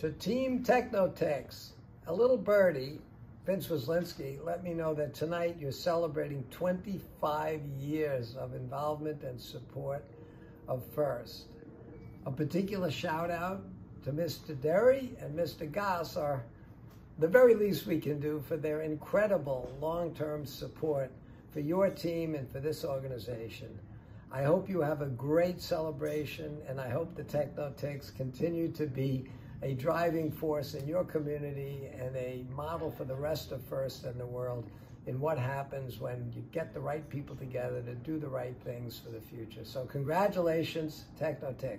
To Team Technotex, a little birdie, Vince Wilczynski, let me know that tonight you're celebrating 25 years of involvement and support of FIRST. A particular shout out to Mr. Derry and Mr. Goss are the very least we can do for their incredible long-term support for your team and for this organization. I hope you have a great celebration and I hope the Technotex continue to be a driving force in your community and a model for the rest of First and the world in what happens when you get the right people together to do the right things for the future. So congratulations, Technotex.